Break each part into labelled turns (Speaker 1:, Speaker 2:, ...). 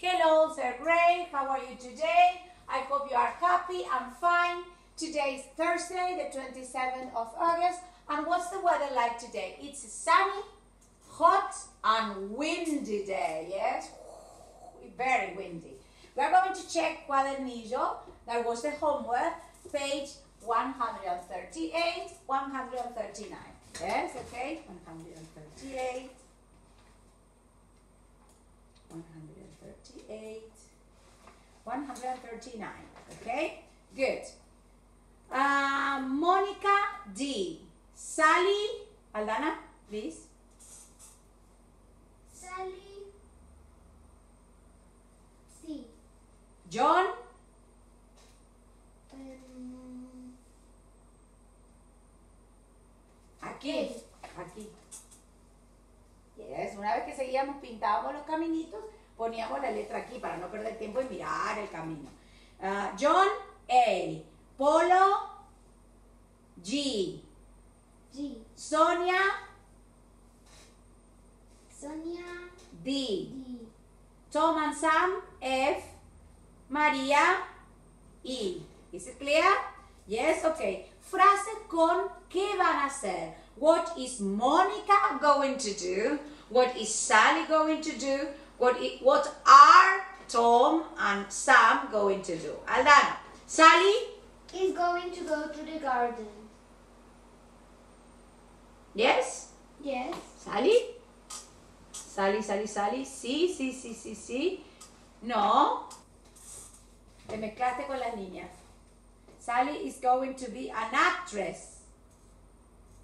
Speaker 1: Hello, Sir Gray. How are you today? I hope you are happy and fine. Today is Thursday, the 27th of August. And what's the weather like today? It's a sunny, hot, and windy day. Yes? Very windy. We're going to check cuadernillo. That was the homework. Page 138, 139. Yes, okay? 138. 138. 139. Okay? Good. Uh, Monica D. Sally. Aldana, please.
Speaker 2: Sally. Sí.
Speaker 1: John.
Speaker 2: Um,
Speaker 1: Aquí. Aquí. Yes. Una vez que seguíamos, pintábamos los caminitos, poníamos la letra aquí para no perder tiempo en mirar el camino. Ah, John A. Polo G.
Speaker 2: G.
Speaker 1: Sonia
Speaker 2: Sonia.
Speaker 1: D.
Speaker 2: D.
Speaker 1: Tom and Sam F. María E. Is it clear? Yes, okay. Frase con ¿qué van a hacer? What is Monica going to do? What is Sally going to do? What, what are Tom and Sam going to do? Aldana. Sally?
Speaker 2: Is going to go to the garden.
Speaker 1: Yes?
Speaker 2: Yes.
Speaker 1: Sally? Sally, Sally, Sally. Sí, sí, sí, sí, sí. No. Te mezclaste con las niñas. Sally is going to be an actress.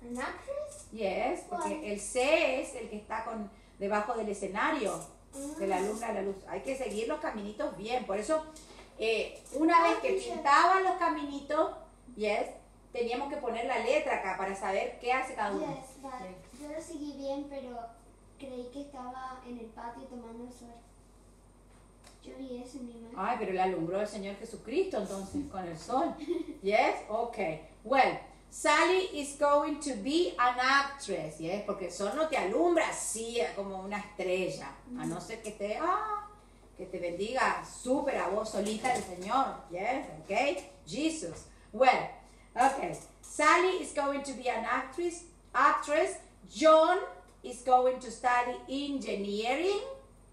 Speaker 2: An actress?
Speaker 1: Yes, porque el C es el que está con debajo del escenario de la luz a la luz. Hay que seguir los caminitos bien. Por eso, eh, una vez que pintaban los caminitos, yes, teníamos que poner la letra acá para saber qué hace cada uno.
Speaker 2: Yes,
Speaker 1: Sí.
Speaker 2: yo lo seguí bien, pero creí que estaba en el patio tomando el sol. Yo vi eso en mi imagen.
Speaker 1: Ay, pero le alumbró el Señor Jesucristo entonces con el sol. Yes, okay. Well, Sally is going to be an actress, yes, porque el no te alumbra así como una estrella, a no ser que te, ah, que te bendiga súper a vos solita el Señor, yes, okay. Jesus. Well, okay. Sally is going to be an actress. Actress. John is going to study engineering.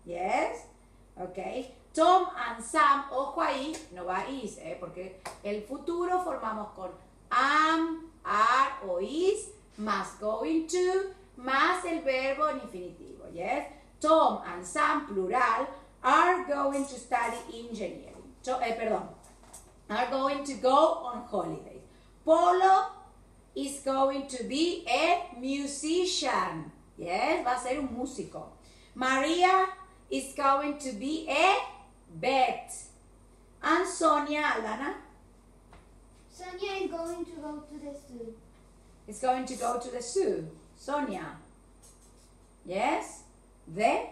Speaker 1: Yes. Ok. Tom and Sam, ojo ahí, no va is, ¿eh? porque el futuro formamos con am, are o is, más going to, más el verbo en infinitivo. Yes. Tom and Sam, plural, are going to study engineering. To- eh, perdón. Are going to go on holidays. Polo is going to be a musician. Yes, va a ser un músico. Maria is going to be a vet. And Sonia, Alana,
Speaker 2: Sonia is going to go to the zoo.
Speaker 1: is going to go to the zoo. Sonia. Yes? The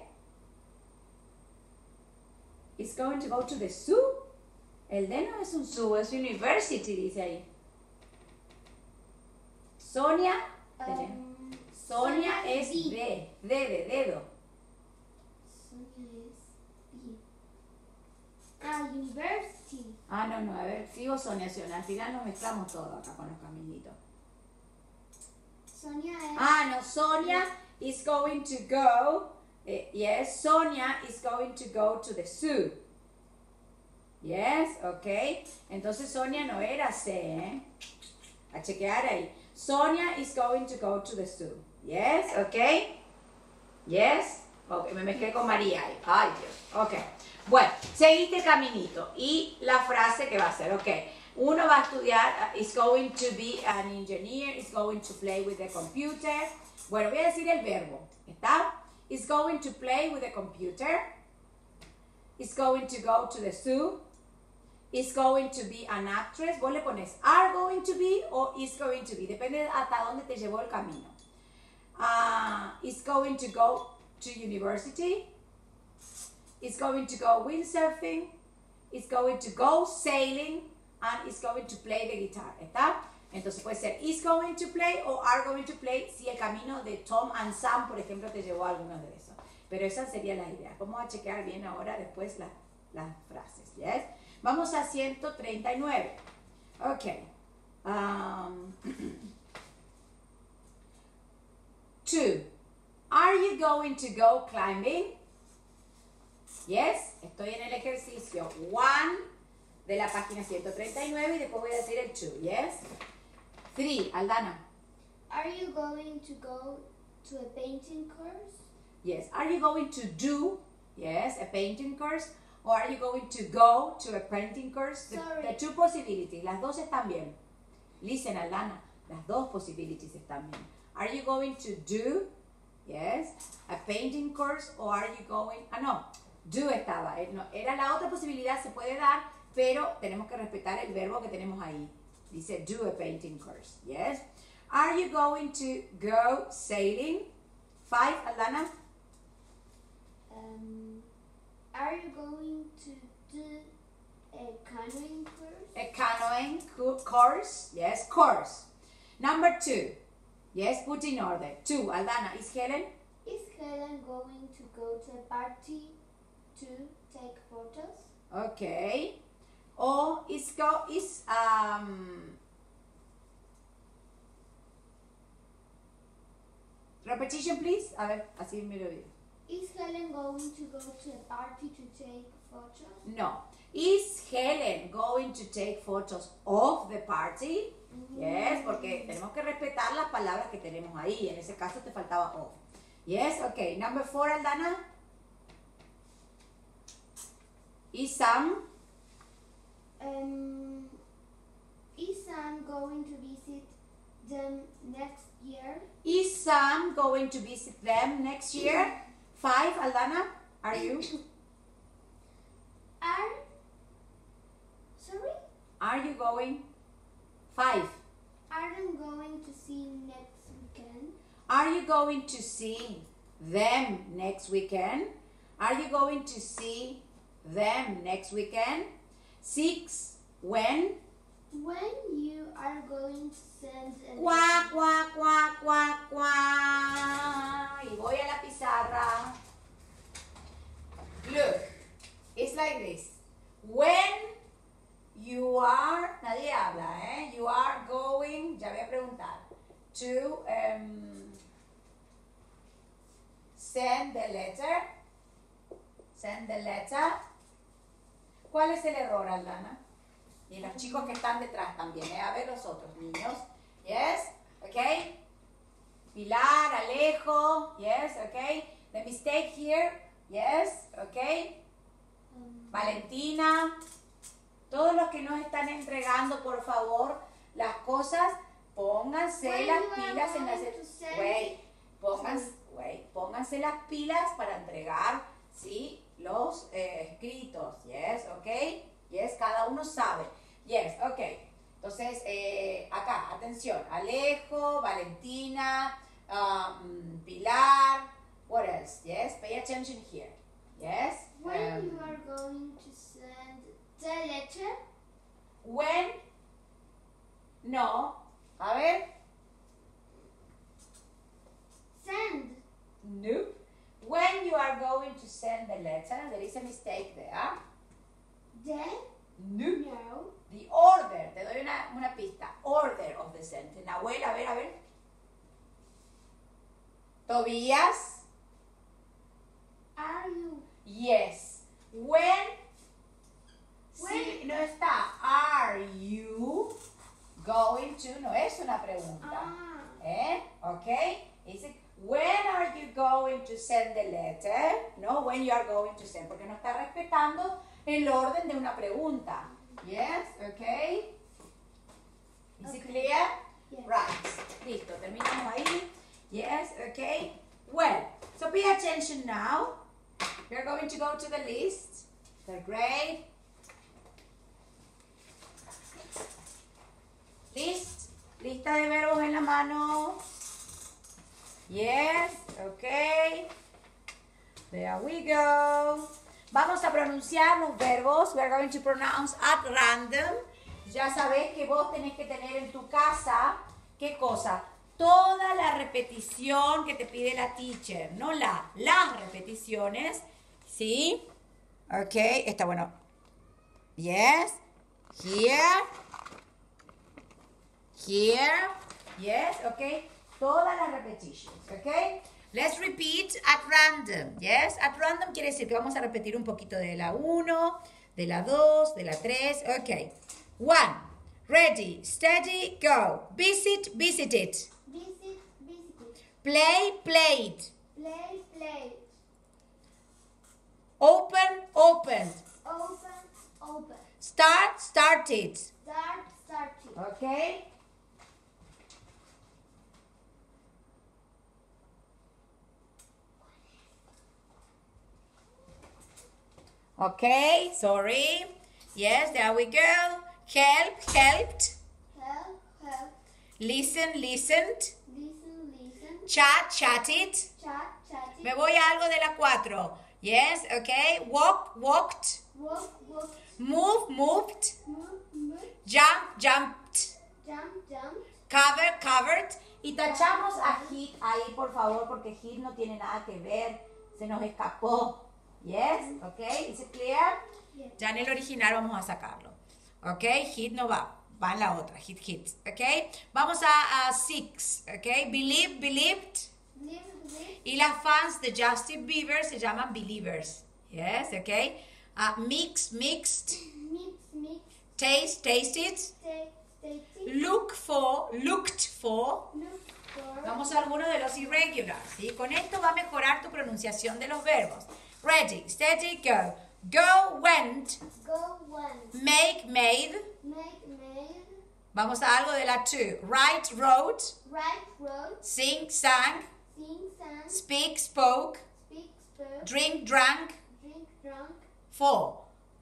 Speaker 1: is going to go to the zoo. El de no es un zoo, es university, dice ahí. Sonia.
Speaker 2: Um,
Speaker 1: Sonia es
Speaker 2: B.
Speaker 1: de, de, de dedo.
Speaker 2: Sonia. Ah.
Speaker 1: Ah, no, no, a ver, sigo Sonia, Sonia. Al final nos mezclamos todo acá con los caminitos.
Speaker 2: Sonia es
Speaker 1: Ah, no, Sonia is going to go. eh, yes, Sonia is going to go to the zoo. Yes, ok. Entonces Sonia no era C, ¿eh? A chequear ahí. Sonia is going to go to the zoo. Yes, ok. Yes. Ok, me mezclé con María ahí. Ay, Dios. Ok. Bueno, seguiste el caminito. Y la frase que va a ser, ok. Uno va a estudiar, uh, is going to be an engineer, is going to play with the computer. Bueno, voy a decir el verbo. ¿Está? Is going to play with the computer. Is going to go to the zoo. Is going to be an actress. Vos le pones are going to be o is going to be. Depende hasta dónde te llevó el camino. Ah, is going to go to university. Is going to go windsurfing. Is going to go sailing. And is going to play the guitar. ¿Está? Entonces puede ser is going to play o are going to play si el camino de Tom and Sam, por ejemplo, te llevó a alguno de esos. Pero esa sería la idea. Vamos a chequear bien ahora después la- las frases. ¿yes? Vamos a 139. Ok. Um, two. Are you going to go climbing? Yes, estoy en el ejercicio one de la página 139 y después voy a decir el two. Yes. Three. Aldana.
Speaker 2: Are you going to go to a painting course?
Speaker 1: Yes. Are you going to do, yes, a painting course? Or are you going to go to a painting course? The, the two possibilities. Las dos están bien. Listen, Aldana. Las dos possibilities están bien. Are you going to do, yes, a painting course? Or are you going, ah, no, do estaba. eh, no, Era la otra posibilidad, se puede dar, pero tenemos que respetar el verbo que tenemos ahí. Dice do a painting course, yes. Are you going to go sailing? Five, Aldana.
Speaker 2: Um, are you going to do a canoeing course?
Speaker 1: A canoeing co- course. Yes, course. Number two. Yes, put in order. Two. Aldana, is Helen?
Speaker 2: Is Helen going to go to a party to take photos?
Speaker 1: Okay. O is go is um repetition please. A ver, así me lo digo.
Speaker 2: Is Helen going to go to a party to take photos?
Speaker 1: No. Is Helen going to take photos of the party? Yes, porque tenemos que respetar las palabras que tenemos ahí. En ese caso te faltaba of. Yes, okay. Number four, Aldana. Is Sam?
Speaker 2: Um, is Sam going to visit them next year?
Speaker 1: Is Sam going to visit them next year? Five, Alana, Are you?
Speaker 2: Are sorry?
Speaker 1: Are you going? Five.
Speaker 2: Are you going to see next weekend?
Speaker 1: Are you going to see them next weekend? Are you going to see them next weekend? Six. When?
Speaker 2: When you are going to send a
Speaker 1: Cuac, cuac, cuac, cuac, cuac. Y voy a la pizarra. Look, it's like this. When you are, nadie habla, ¿eh? You are going, ya voy a preguntar, to um, send the letter. Send the letter. ¿Cuál es el error, Aldana? Y los chicos que están detrás también, ¿eh? A ver los otros niños. Yes, okay. Pilar, Alejo, yes, okay. The mistake here, yes, okay. Valentina, todos los que nos están entregando, por favor, las cosas, pónganse
Speaker 2: When
Speaker 1: las pilas en las... Wait, pónganse, wait, pónganse las pilas para entregar, ¿sí? Los eh, escritos, yes, ok. Yes, cada uno sabe. Yes, ok. Entonces, eh, acá, atención. Alejo, Valentina, um, Pilar, what else? Yes, pay attention here. Yes.
Speaker 2: when
Speaker 1: um,
Speaker 2: you are going to send the letter?
Speaker 1: When? No. A ver.
Speaker 2: Send.
Speaker 1: Nope. When you are going to send the letter, there is a mistake there.
Speaker 2: The
Speaker 1: Nope.
Speaker 2: no.
Speaker 1: The order. Te doy una, una pista. Order of the sentence. Nahuel, a ver, a ver. Tobías.
Speaker 2: Are you
Speaker 1: Yes. When.
Speaker 2: When-
Speaker 1: Sí, no está. Are you going to? No es una pregunta.
Speaker 2: ah
Speaker 1: ¿Eh? ¿Ok? Dice, when are you going to send the letter? No, when you are going to send, porque no está respetando el orden de una pregunta. Yes, ok. Is it
Speaker 2: Okay.
Speaker 1: clear?
Speaker 2: Yes.
Speaker 1: Right. Listo, terminamos ahí. Yes, okay. Well, so pay attention now. We're going to go to the list. The grade. List. Lista de verbos en la mano. Yes, okay. There we go. Vamos a pronunciar los verbos. We are going to pronounce at random. Ya sabés que vos tenés que tener en tu casa, ¿qué cosa? toda la repetición que te pide la teacher, no la, las repeticiones, ¿sí? Ok, está bueno. Yes, here, here, yes, ok. Todas las repetitions, ok. Let's repeat at random, yes. At random quiere decir que vamos a repetir un poquito de la 1, de la 2, de la 3, ok. One, ready, steady, go. Visit, visit it.
Speaker 2: Visit, visit.
Speaker 1: Play, played.
Speaker 2: Play, play.
Speaker 1: Open, opened.
Speaker 2: Open, open.
Speaker 1: Start, started.
Speaker 2: Start, started.
Speaker 1: Okay. Okay, sorry. Yes, there we go. Help, helped.
Speaker 2: Help, help.
Speaker 1: Listen, listened.
Speaker 2: Listen, listen.
Speaker 1: Chat, chatted.
Speaker 2: Chat, chatting.
Speaker 1: Me voy a algo de la cuatro. Yes, okay. Walk, walked.
Speaker 2: Walk, walk.
Speaker 1: Move, moved.
Speaker 2: Move, move.
Speaker 1: Jump, jumped.
Speaker 2: Jump, jump.
Speaker 1: Cover, covered. Y tachamos a hit ahí, por favor, porque hit no tiene nada que ver. Se nos escapó. Yes, ok. Is it clear?
Speaker 2: Yes.
Speaker 1: Ya en el original vamos a sacarlo. Ok, hit no va. Va en la otra. Hit, hit. Ok. Vamos a, a six. Ok. Believe, believed.
Speaker 2: Live.
Speaker 1: Y las fans de Justin Bieber se llaman believers. Yes, ok. Ah, mix, mixed.
Speaker 2: Mix, mix.
Speaker 1: Taste, tasted.
Speaker 2: Stay, stay,
Speaker 1: Look for, looked for.
Speaker 2: Look for.
Speaker 1: Vamos a algunos de los irregulars, ¿sí? Con esto va a mejorar tu pronunciación de los verbos. Ready, steady, go. Go, went.
Speaker 2: Go, one.
Speaker 1: Make, made.
Speaker 2: Make, made.
Speaker 1: Vamos a algo de la two. Write, wrote.
Speaker 2: Right, road.
Speaker 1: Sing, sang.
Speaker 2: Sing, sang.
Speaker 1: Speak, spoke.
Speaker 2: Speak, spoke.
Speaker 1: Drink, drank.
Speaker 2: Drink, drunk.
Speaker 1: Four.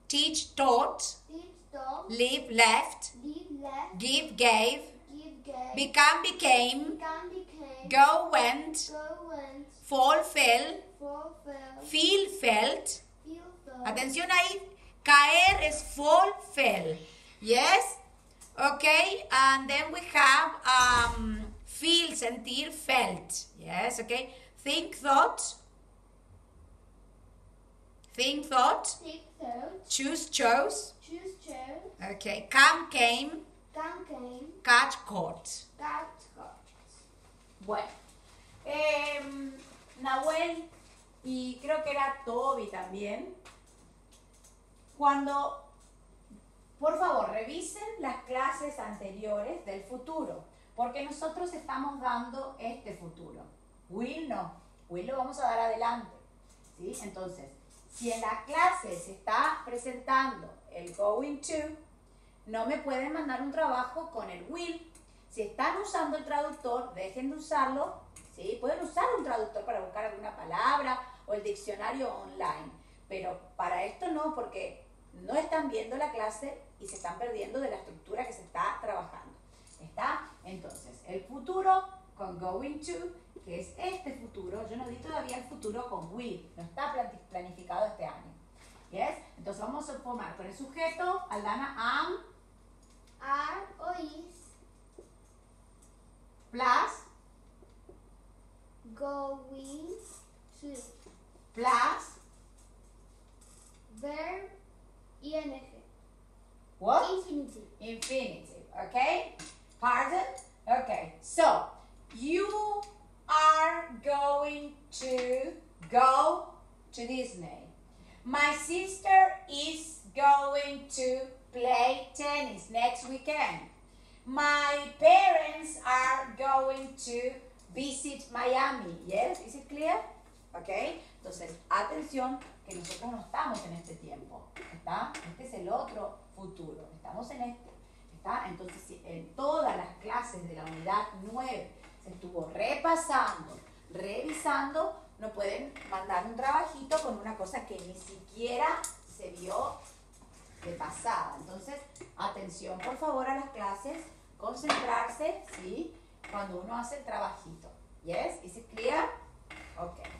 Speaker 1: Teach, taught.
Speaker 2: Teach, talk.
Speaker 1: Live, left.
Speaker 2: Leave, left.
Speaker 1: Give, gave.
Speaker 2: Give, gave.
Speaker 1: Become, became.
Speaker 2: Become, became.
Speaker 1: Go, went.
Speaker 2: Go, went.
Speaker 1: Fall, fell.
Speaker 2: Fall, fell.
Speaker 1: Feel, felt.
Speaker 2: Feel, fell.
Speaker 1: Atención ahí, caer es fall, fell. Yes? Okay, and then we have um, feel, sentir, felt. Yes, okay. Think, thought. Think, thought.
Speaker 2: Think, thought.
Speaker 1: Choose, chose.
Speaker 2: Choose, chose.
Speaker 1: Okay. Come, came.
Speaker 2: Come, came.
Speaker 1: Catch, caught.
Speaker 2: Got.
Speaker 1: Bueno. em, Nahuel y creo que era Toby también. Cuando, por favor, revisen las clases anteriores del futuro, porque nosotros estamos dando este futuro. Will no, Will lo vamos a dar adelante. ¿sí? Entonces, si en la clase se está presentando el going to, no me pueden mandar un trabajo con el will. Si están usando el traductor, dejen de usarlo. ¿sí? Pueden usar un traductor para buscar alguna palabra o el diccionario online. Pero para esto no, porque no están viendo la clase y se están perdiendo de la estructura que se está trabajando. ¿Está? Entonces, el futuro con going to, que es este futuro, yo no di todavía el futuro con will, no está planificado este año. ¿Yes? Entonces vamos a formar con el sujeto, Aldana, am,
Speaker 2: Are o is
Speaker 1: plus,
Speaker 2: going to.
Speaker 1: plus,
Speaker 2: Verb ing.
Speaker 1: what?
Speaker 2: Infinitive.
Speaker 1: infinitive, okay? Pardon? Okay, so you are going to go to Disney. My sister is going to play tennis next weekend. My parents are going to visit Miami. Yes, is it clear? Okay? Entonces, atención que nosotros no estamos en este tiempo. ¿Está? Este es el otro futuro. Estamos en este. ¿Está? Entonces, en todas las clases de la unidad 9 se estuvo repasando, revisando, no pueden mandar un trabajito con una cosa que ni siquiera se vio de pasada. Entonces, atención por favor a las clases, concentrarse, ¿sí? Cuando uno hace el trabajito. Yes? Is it clear? Okay.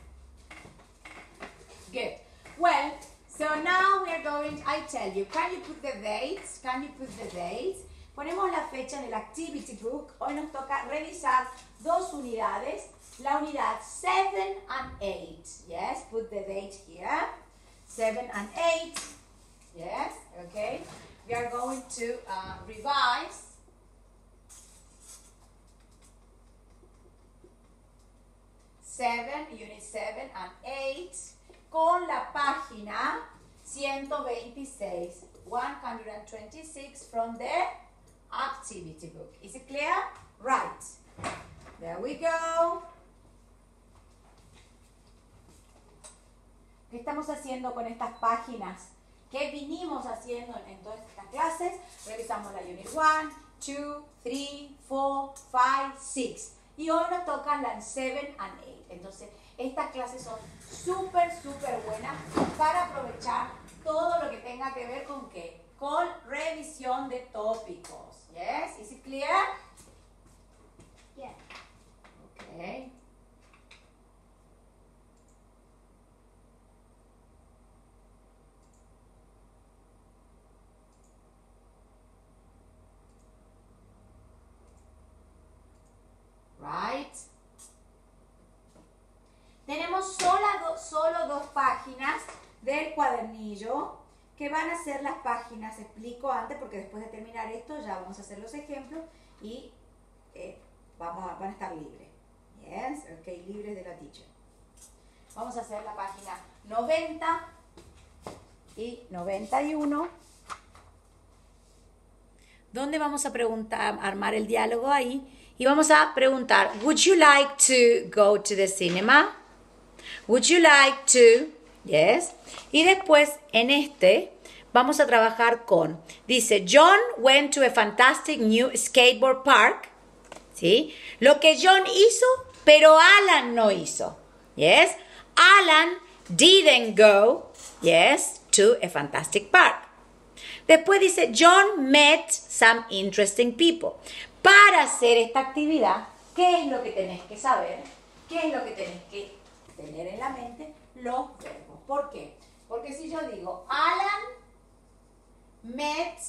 Speaker 1: Good. Well, so now we are going, I tell you, can you put the dates? Can you put the dates? Ponemos la fecha en el Activity Book. Hoy nos toca revisar dos unidades. La unidad 7 and 8. Yes, put the date here. 7 and 8. Yes, okay. We are going to uh, revise. Seven, unit 7 and 8 con la página 126, 126 from the activity book. Is it clear? Right. There we go. ¿Qué estamos haciendo con estas páginas? ¿Qué vinimos haciendo en todas estas clases? Revisamos la Unit 1, 2, 3, 4, 5, 6. Y hoy nos tocan las 7 and 8. Entonces, estas clases son súper, súper buenas para aprovechar todo lo que tenga que ver con qué? Con revisión de tópicos. Yes? Is it clear?
Speaker 2: Yeah.
Speaker 1: Okay. Right. Tenemos sola solo dos páginas del cuadernillo que van a ser las páginas, explico antes porque después de terminar esto ya vamos a hacer los ejemplos y eh, vamos a, van a estar libres. Yes, ok, libres de la teacher. Vamos a hacer la página 90 y 91. ¿Dónde vamos a preguntar, armar el diálogo ahí? Y vamos a preguntar, would you like to go to the cinema? Would you like to? Yes. Y después en este vamos a trabajar con, dice, John went to a fantastic new skateboard park. ¿Sí? Lo que John hizo, pero Alan no hizo. Yes. Alan didn't go, yes, to a fantastic park. Después dice, John met some interesting people. Para hacer esta actividad, ¿qué es lo que tenés que saber? ¿Qué es lo que tenés que tener en la mente? Los verbos. ¿Por qué? Porque si yo digo, Alan met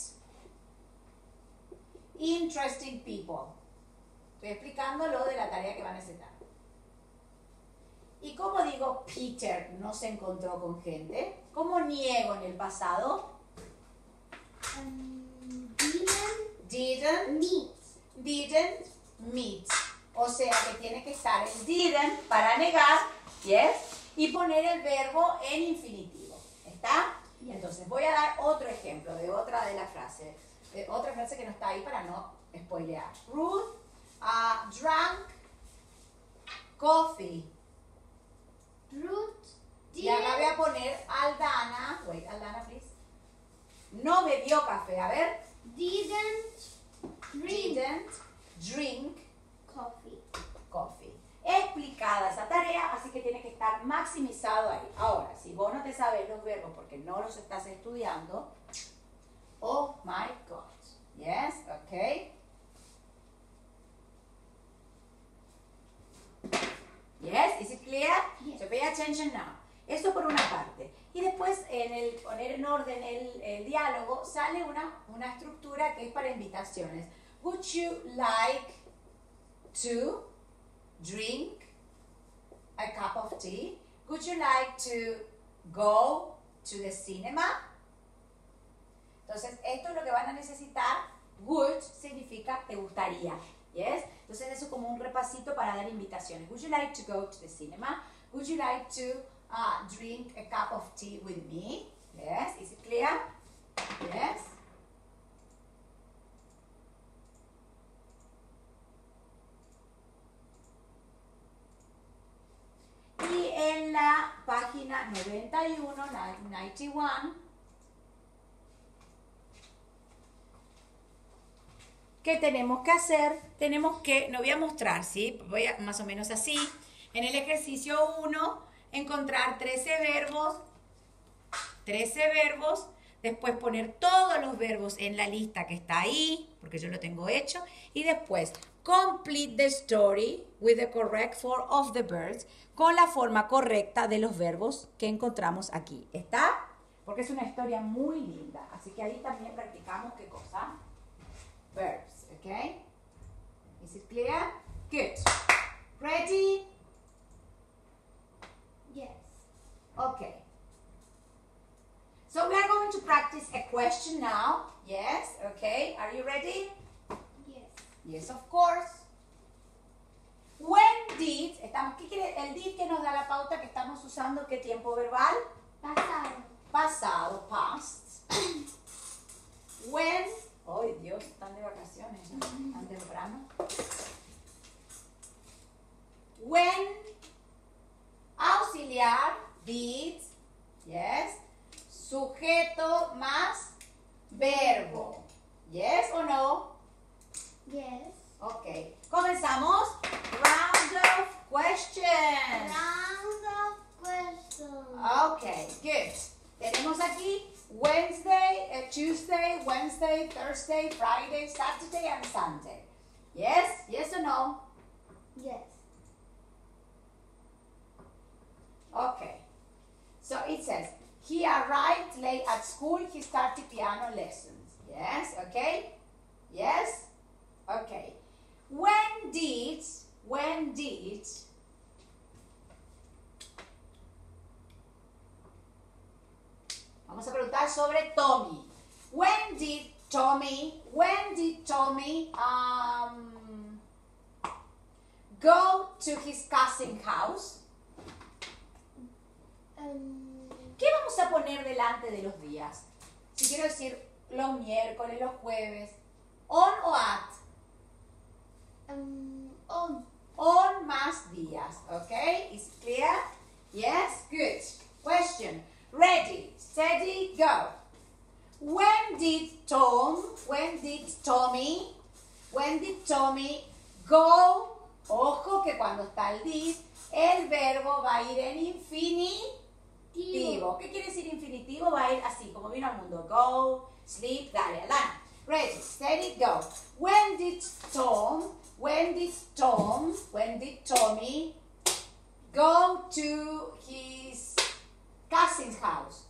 Speaker 1: interesting people. Estoy explicando lo de la tarea que van a necesitar. ¿Y cómo digo Peter no se encontró con gente? ¿Cómo niego en el pasado?
Speaker 2: Um, didn't
Speaker 1: Didn't. Didn't meet. O sea que tiene que estar el didn't para negar, yes, y poner el verbo en infinitivo. ¿Está? Y entonces voy a dar otro ejemplo de otra de las frases. De otra frase que no está ahí para no spoilear. Ruth uh, drank coffee.
Speaker 2: Ruth
Speaker 1: Y acá voy a poner Aldana. Wait, Aldana, please. No bebió café. A ver.
Speaker 2: didn't drink
Speaker 1: Didn't drink
Speaker 2: coffee.
Speaker 1: coffee. Explicada esa tarea, así que tiene que estar maximizado ahí. Ahora, si vos no te sabes los verbos porque no los estás estudiando, oh my God. Yes, okay. Yes, is it clear?
Speaker 2: Yes.
Speaker 1: So pay attention now. Eso por una parte. Y después, en el poner en orden el, el diálogo, sale una, una estructura que es para invitaciones. Would you like to drink a cup of tea? Would you like to go to the cinema? Entonces, esto es lo que van a necesitar. Would significa te gustaría. Yes? Entonces, eso como un repasito para dar invitaciones. Would you like to go to the cinema? Would you like to uh, drink a cup of tea with me? Yes? Is it clear? Yes? Y en la página 91, 91, ¿qué tenemos que hacer? Tenemos que, lo voy a mostrar, ¿sí? Voy a, más o menos así. En el ejercicio 1, encontrar 13 verbos, 13 verbos, después poner todos los verbos en la lista que está ahí, porque yo lo tengo hecho, y después complete the story with the correct form of the verbs, con la forma correcta de los verbos que encontramos aquí. ¿Está? Porque es una historia muy linda, así que ahí también practicamos qué cosa. verbs, okay? Is it clear? Good. Ready?
Speaker 2: Yes.
Speaker 1: Okay. So we are going to practice a question now. Yes, okay. Are you ready?
Speaker 2: Yes.
Speaker 1: Yes, of course. When did, estamos, ¿qué quiere? El did que nos da la pauta que estamos usando, ¿qué tiempo verbal?
Speaker 2: Pasado.
Speaker 1: Pasado, past. When, ay Dios, están de vacaciones, ya, tan temprano. When, auxiliar, did, yes, sujeto más verbo. Yes o no?
Speaker 2: Yes.
Speaker 1: Ok, comenzamos. Round of questions.
Speaker 2: Round of questions.
Speaker 1: Ok, good. Tenemos aquí Wednesday, eh, Tuesday, Wednesday, Thursday, Friday, Saturday, and Sunday. Yes? Yes or no?
Speaker 2: Yes.
Speaker 1: Okay. So it says, he arrived late at school, he started piano lessons. Yes? Okay? Yes? Okay. When did, when did, vamos a preguntar sobre Tommy. When did Tommy, when did Tommy um, go to his cousin's house?
Speaker 2: Um,
Speaker 1: ¿Qué vamos a poner delante de los días? Si quiero decir los miércoles, los jueves, on o at,
Speaker 2: um, on.
Speaker 1: on más días, ¿ok? Is it clear? Yes, good. Question. Ready, steady, go. When did Tom, when did Tommy, when did Tommy go? Ojo que cuando está el did, el verbo va a ir en infinitivo. Infinitivo. ¿Qué quiere decir infinitivo? Va a ir así, como vino al mundo. Go, sleep, dale, Alana. Ready, steady, go. When did Tom, when did Tom, when did Tommy go to his cousin's house?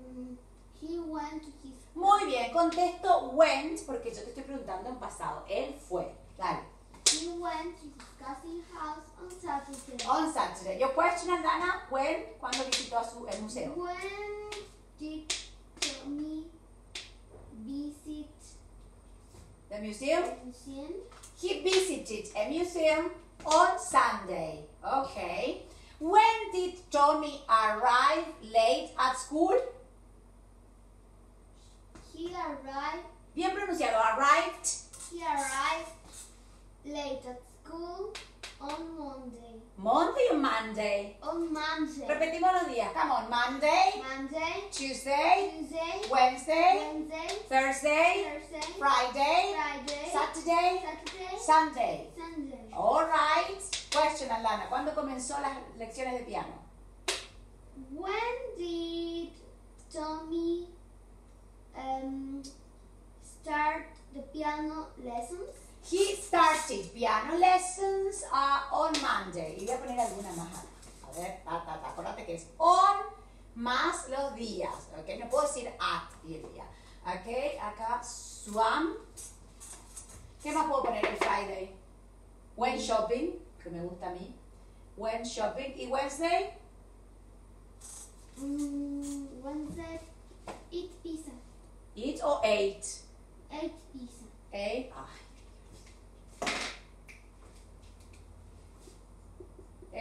Speaker 2: Mm, he went to his.
Speaker 1: Muy bien, contesto went porque yo te estoy preguntando en pasado. Él fue. Dale.
Speaker 2: He went to his house on Saturday.
Speaker 1: On Saturday. Your question, Alana, when? ¿Cuándo visitó a su, el museo?
Speaker 2: When did Tommy visit
Speaker 1: The museum?
Speaker 2: the museum?
Speaker 1: He visited a museum on Sunday. Okay. When did Tommy arrive late at school?
Speaker 2: He arrived.
Speaker 1: Bien pronunciado. Arrived.
Speaker 2: He arrived late at school on Monday.
Speaker 1: Monday or Monday?
Speaker 2: On Monday.
Speaker 1: Repetimos los días. Come on. Monday,
Speaker 2: Monday,
Speaker 1: Tuesday,
Speaker 2: Tuesday,
Speaker 1: Wednesday,
Speaker 2: Wednesday,
Speaker 1: Thursday,
Speaker 2: Thursday,
Speaker 1: Friday,
Speaker 2: Friday,
Speaker 1: Saturday,
Speaker 2: Saturday,
Speaker 1: Sunday.
Speaker 2: Sunday.
Speaker 1: All right. Question, Alana. ¿Cuándo comenzó las lecciones de piano?
Speaker 2: When did Tommy um, start the piano lessons?
Speaker 1: He started piano lessons uh, on Monday. Y voy a poner alguna más. acá. A ver, ta, ta, ta. Acuérdate que es on más los días. ¿Ok? No puedo decir at y el día. ¿Ok? Acá, swam. ¿Qué más puedo poner el Friday? When shopping, que me gusta a mí. When shopping. ¿Y Wednesday?
Speaker 2: Mm, Wednesday, eat pizza.
Speaker 1: Eat or ate?
Speaker 2: Ate pizza.
Speaker 1: Ate. Ay.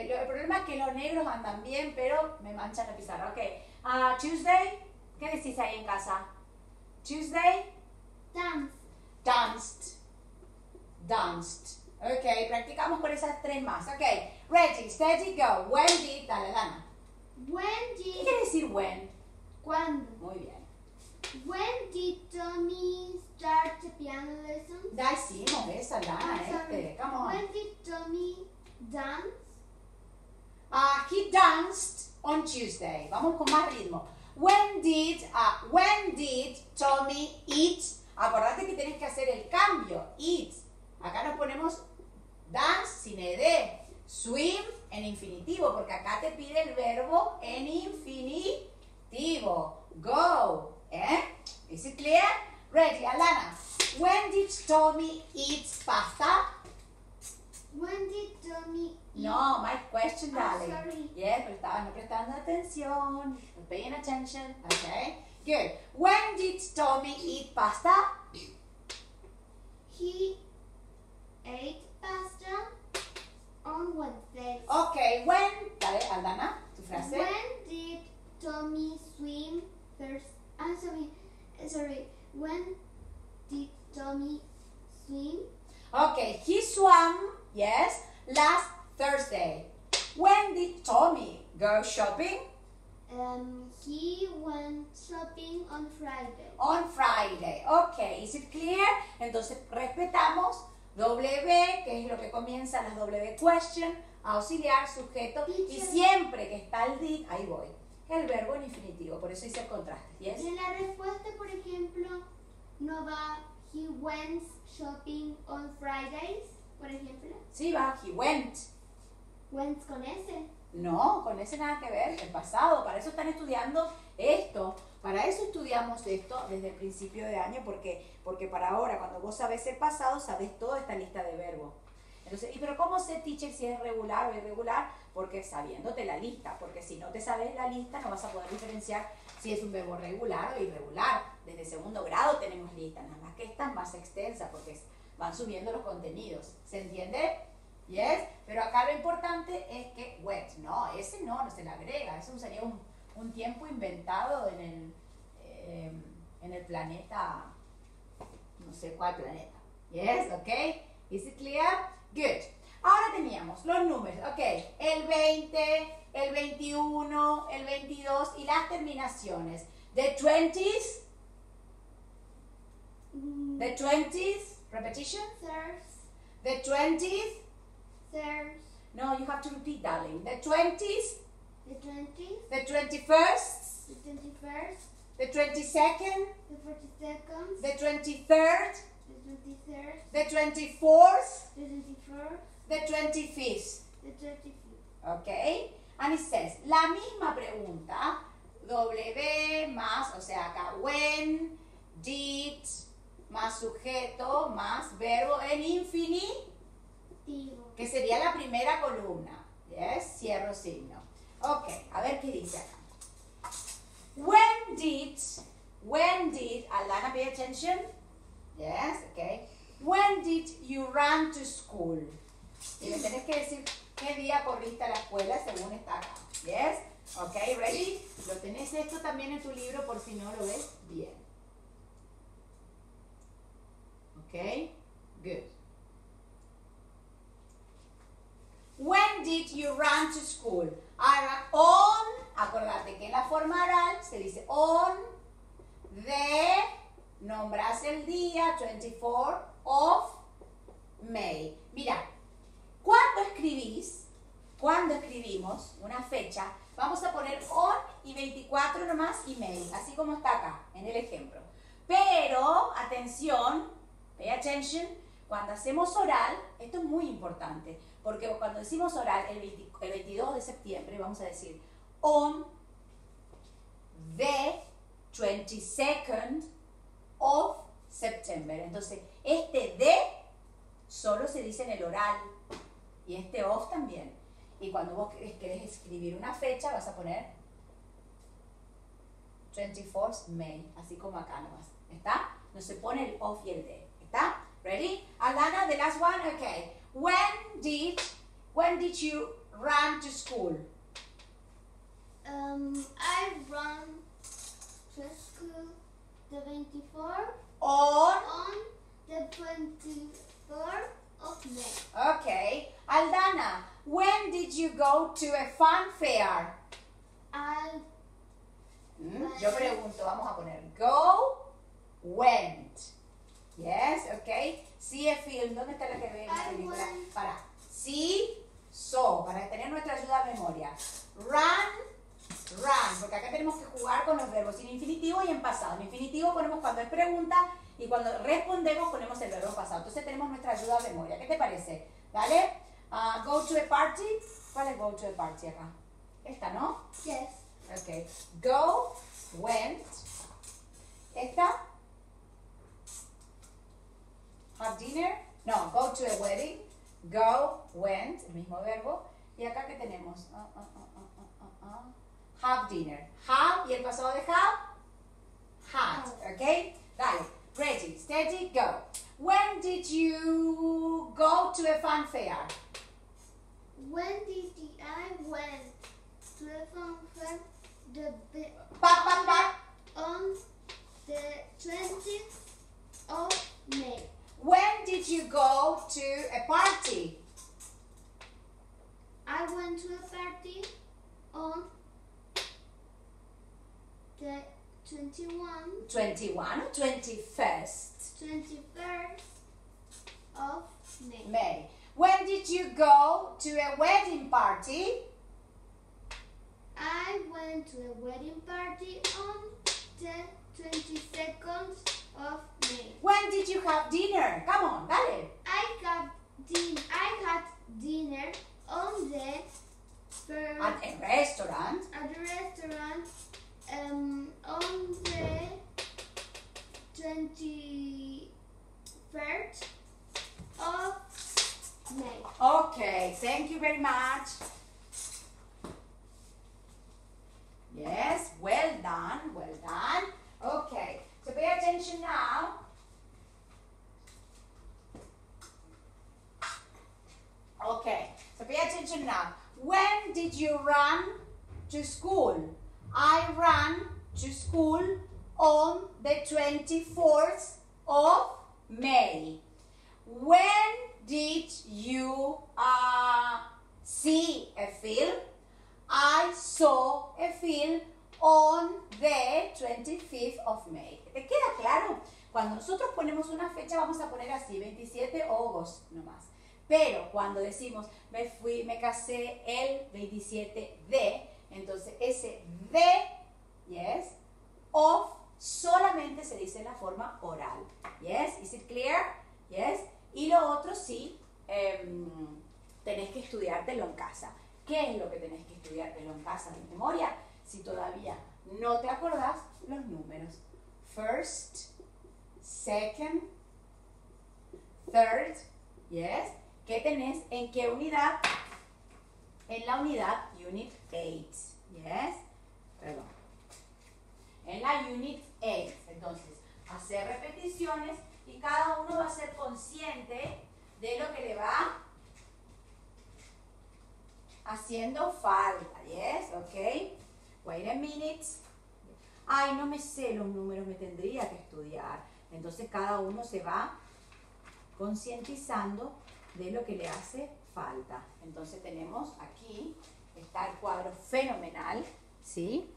Speaker 1: El, el problema es que los negros andan bien, pero me manchan la pizarra. Ok. Ah, Tuesday. ¿Qué decís ahí en casa? Tuesday.
Speaker 2: Dance.
Speaker 1: Danced. Danced. Ok, practicamos con esas tres más. Ok. Ready, steady, go. When did. Dale, Lana.
Speaker 2: When
Speaker 1: ¿Qué
Speaker 2: did
Speaker 1: quiere decir when?
Speaker 2: cuando?
Speaker 1: Muy bien.
Speaker 2: When did Tommy start the piano lessons?
Speaker 1: Ya hicimos esa, Lana,
Speaker 2: sorry.
Speaker 1: este. Come on.
Speaker 2: When did Tommy dance?
Speaker 1: Uh, he danced on Tuesday. Vamos con más ritmo. When did, uh, when did Tommy eat? Acordate que tienes que hacer el cambio. Eat. Acá nos ponemos dance sin ed. Swim en infinitivo, porque acá te pide el verbo en infinitivo. Go. ¿Eh? Is it clear? Ready, Alana. Tommy eat pasta?
Speaker 2: When did Tommy eat?
Speaker 1: No, my question, darling.
Speaker 2: sorry.
Speaker 1: Yes, pero estabas no prestando atención. Paying attention. Okay. Good. When did Tommy eat pasta?
Speaker 2: He ate pasta on Wednesday.
Speaker 1: Okay. When? Dale, Aldana, tu frase.
Speaker 2: When did Tommy swim first? I'm sorry. uh, Sorry. When did Tommy swim?
Speaker 1: Okay. He swam, yes, last Thursday. When did Tommy go shopping?
Speaker 2: Um, he went shopping on Friday.
Speaker 1: On Friday. Okay. Is it clear? Entonces respetamos W, que es lo que comienza las W question, auxiliar, sujeto, y siempre que está el did, ahí voy. El verbo en infinitivo, por eso hice el contraste. Yes?
Speaker 2: Y en la respuesta, por ejemplo, no va he went shopping on Fridays, por ejemplo.
Speaker 1: Sí, va, he went.
Speaker 2: Went con S.
Speaker 1: No, con ese nada que ver, el pasado. Para eso están estudiando esto. Para eso estudiamos esto desde el principio de año, porque, porque para ahora, cuando vos sabés el pasado, sabés toda esta lista de verbos. Entonces, ¿y pero cómo sé, teacher, si es regular o irregular? Porque sabiéndote la lista, porque si no te sabes la lista, no vas a poder diferenciar si es un verbo regular o irregular. Desde segundo grado tenemos lista, nada más que esta es más extensa, porque es- van subiendo los contenidos. ¿Se entiende? Yes, pero acá lo importante es que wet, no, ese no, no se le agrega, eso sería un, un tiempo inventado en el, eh, en el planeta, no sé cuál planeta. Yes, ok, is it clear? Good. Ahora teníamos los números, ok, el 20, el 21, el 22 y las terminaciones. The 20s,
Speaker 2: Mm,
Speaker 1: the 20s, repetition,
Speaker 2: Thurs,
Speaker 1: the 20s,
Speaker 2: thurs,
Speaker 1: no, you have to repeat, darling. The 20s,
Speaker 2: the 20th,
Speaker 1: the 21st,
Speaker 2: the 21st,
Speaker 1: the 22nd,
Speaker 2: the 42nd,
Speaker 1: the 23rd,
Speaker 2: the 23rd,
Speaker 1: the 24th,
Speaker 2: the 24th,
Speaker 1: the 25th.
Speaker 2: the 35th.
Speaker 1: Okay. And it says, la misma pregunta, W más, o sea, acá, when, did, más sujeto, más verbo en infinitivo, que sería la primera columna. Yes, cierro signo. Ok, a ver qué dice acá. When did, when did, Alana, pay attention. Yes, okay. When did you run to school? Y me tenés que decir qué día corriste a la escuela según está acá. Yes, okay, ready? Lo tenés esto también en tu libro por si no lo ves bien. Okay, good. When did you run to school? Ahora, on, acordate que en la forma oral se dice on the, nombras el día, 24 of May. Mira, cuando escribís, cuando escribimos una fecha, vamos a poner on y 24 nomás y May, así como está acá, en el ejemplo. Pero, atención, pay attention, cuando hacemos oral, esto es muy importante, porque cuando decimos oral el, 20 el 22 de septiembre, vamos a decir on the 22nd of September. Entonces, este de solo se dice en el oral y este of también. Y cuando vos querés, escribir una fecha, vas a poner 24th May, así como acá nomás. ¿Está? No se pone el of y el de. Ready? Alana, the last one. Okay. When did when did you run to school?
Speaker 2: um, I run to school the 24th
Speaker 1: On.
Speaker 2: on the 24th of May.
Speaker 1: Okay. Aldana, when did you go to a fun fair?
Speaker 2: I
Speaker 1: Mm, Yo pregunto, vamos a poner go, went. Yes, okay. See a film. ¿Dónde está la que ve la película? Para. See, so, para tener nuestra ayuda a memoria. Run, run, porque acá tenemos que jugar con los verbos en infinitivo y en pasado. En infinitivo ponemos cuando es pregunta y cuando respondemos ponemos el verbo pasado. Entonces tenemos nuestra ayuda a memoria. ¿Qué te parece? ¿Dale? Ah, go to a party. ¿Cuál es go to a party acá? Esta, ¿no?
Speaker 2: yes.
Speaker 1: Ok. Go, went. Esta. Have dinner. No, go to a wedding. Go, went, el mismo verbo. Y acá que tenemos. Ah, ah, ah, have dinner. Have y el pasado de have. Had. ¿Ok? Dale. Ready, steady, go. When did you go to a fun fair?
Speaker 2: When did I went to a fun fair? The
Speaker 1: back, back, back.
Speaker 2: on the 20th of May.
Speaker 1: When did you go to a party?
Speaker 2: I went to a party on the 21,
Speaker 1: 21 or 21st
Speaker 2: 21st of May.
Speaker 1: May. When did you go to a wedding party?
Speaker 2: I went to a wedding party on the 22nd of May.
Speaker 1: When did you have dinner? Come on, dale.
Speaker 2: I got din- I had dinner on the first
Speaker 1: At a restaurant.
Speaker 2: at the restaurant um, on the 23rd of May.
Speaker 1: Okay, thank you very much. 27 de agosto nomás. Pero cuando decimos me fui, me casé el 27 de, entonces ese de, yes, of solamente se dice en la forma oral. Yes, is it clear? Yes. Y lo otro sí, em, tenés que estudiártelo en casa. ¿Qué es lo que tenés que estudiártelo en casa de memoria? Si todavía no te acordás los números. First, second, third, yes. ¿Qué tenés? ¿En qué unidad? En la unidad Unit 8, yes. Perdón. En la Unit 8. Entonces, hacer repeticiones y cada uno va a ser consciente de lo que le va haciendo falta, yes, ok. Wait a minute. Ay, no me sé los números, me tendría que estudiar. Entonces cada uno se va concientizando de lo que le hace falta. Entonces tenemos aquí, está el cuadro fenomenal, ¿sí?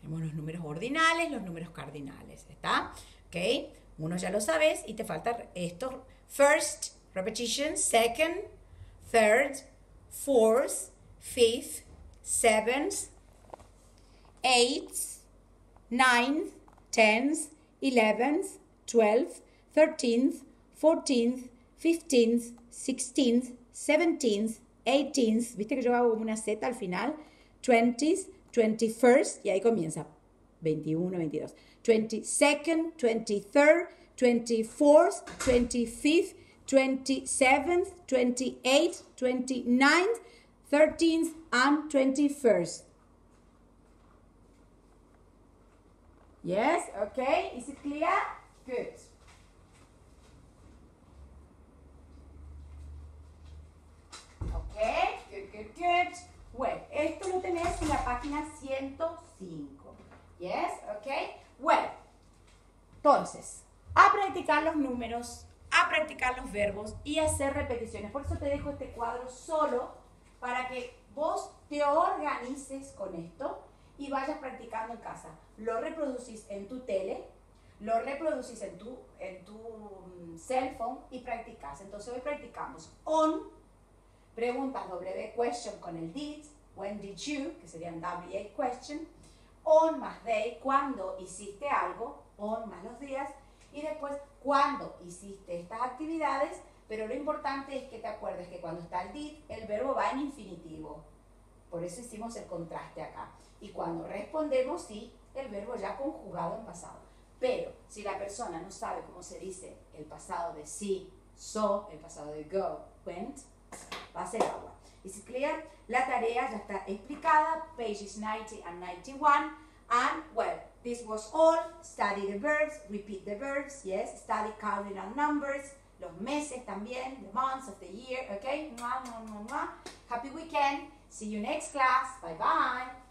Speaker 1: Tenemos los números ordinales, los números cardinales, ¿está? ¿Ok? Uno ya lo sabes y te falta esto. First, repetition. Second, third, fourth, fifth, seventh, eighth, ninth, tenth, eleventh, twelfth, thirteenth, fourteenth, fifteenth, sixteenth, seventeenth, eighteenth. ¿Viste que yo hago una Z al final? Twenties, 21st, y ahí comienza. 21, 22. 22nd, 23rd, 24th, 25th, 27th, 28th, 29th, 13th, and 21st. Yes, okay. Is it clear? Good. Okay, good, good, good. Bueno, esto lo tenés en la página 105. Yes, okay. Bueno, entonces, a practicar los números, a practicar los verbos y hacer repeticiones. Por eso te dejo este cuadro solo para que vos te organices con esto y vayas practicando en casa. Lo reproducís en tu tele, lo reproducís en tu, en tu mm, cell phone y practicas. Entonces hoy practicamos on, preguntas W question con el did, when did you, que serían WA question, on más day, cuando hiciste algo, on más los días, y después cuando hiciste estas actividades, pero lo importante es que te acuerdes que cuando está el did, el verbo va en infinitivo. Por eso hicimos el contraste acá. Y cuando respondemos sí, el verbo ya conjugado en pasado. Pero si la persona no sabe cómo se dice el pasado de sí, so, el pasado de go, went, va a ser agua. ¿Es clear? La tarea ya está explicada, pages 90 and 91. And, well, this was all. Study the verbs, repeat the verbs, yes. Study cardinal numbers, los meses también, the months of the year, okay? Mwah, mwah, mwah. Happy weekend. See you next class. Bye bye.